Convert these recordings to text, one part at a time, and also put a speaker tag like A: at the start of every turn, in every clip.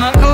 A: I'm a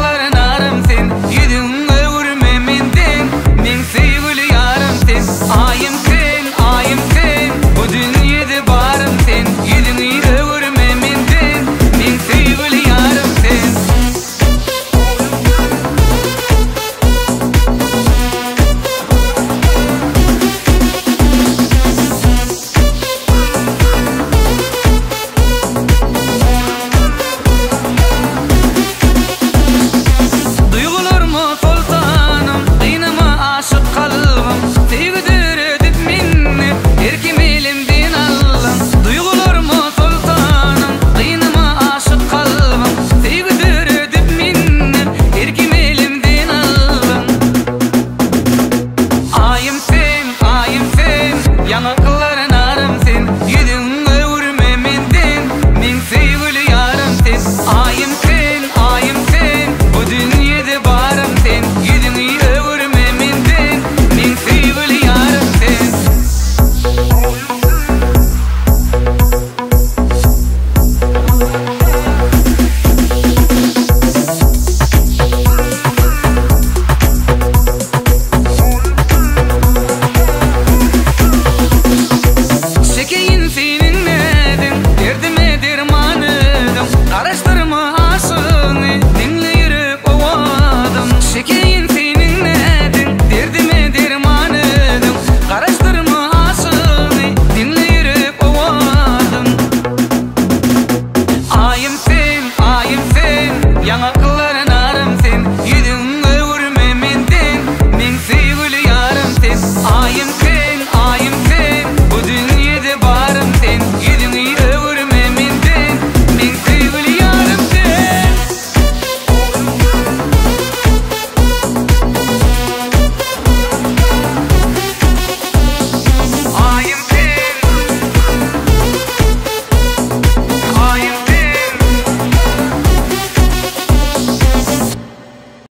A: can say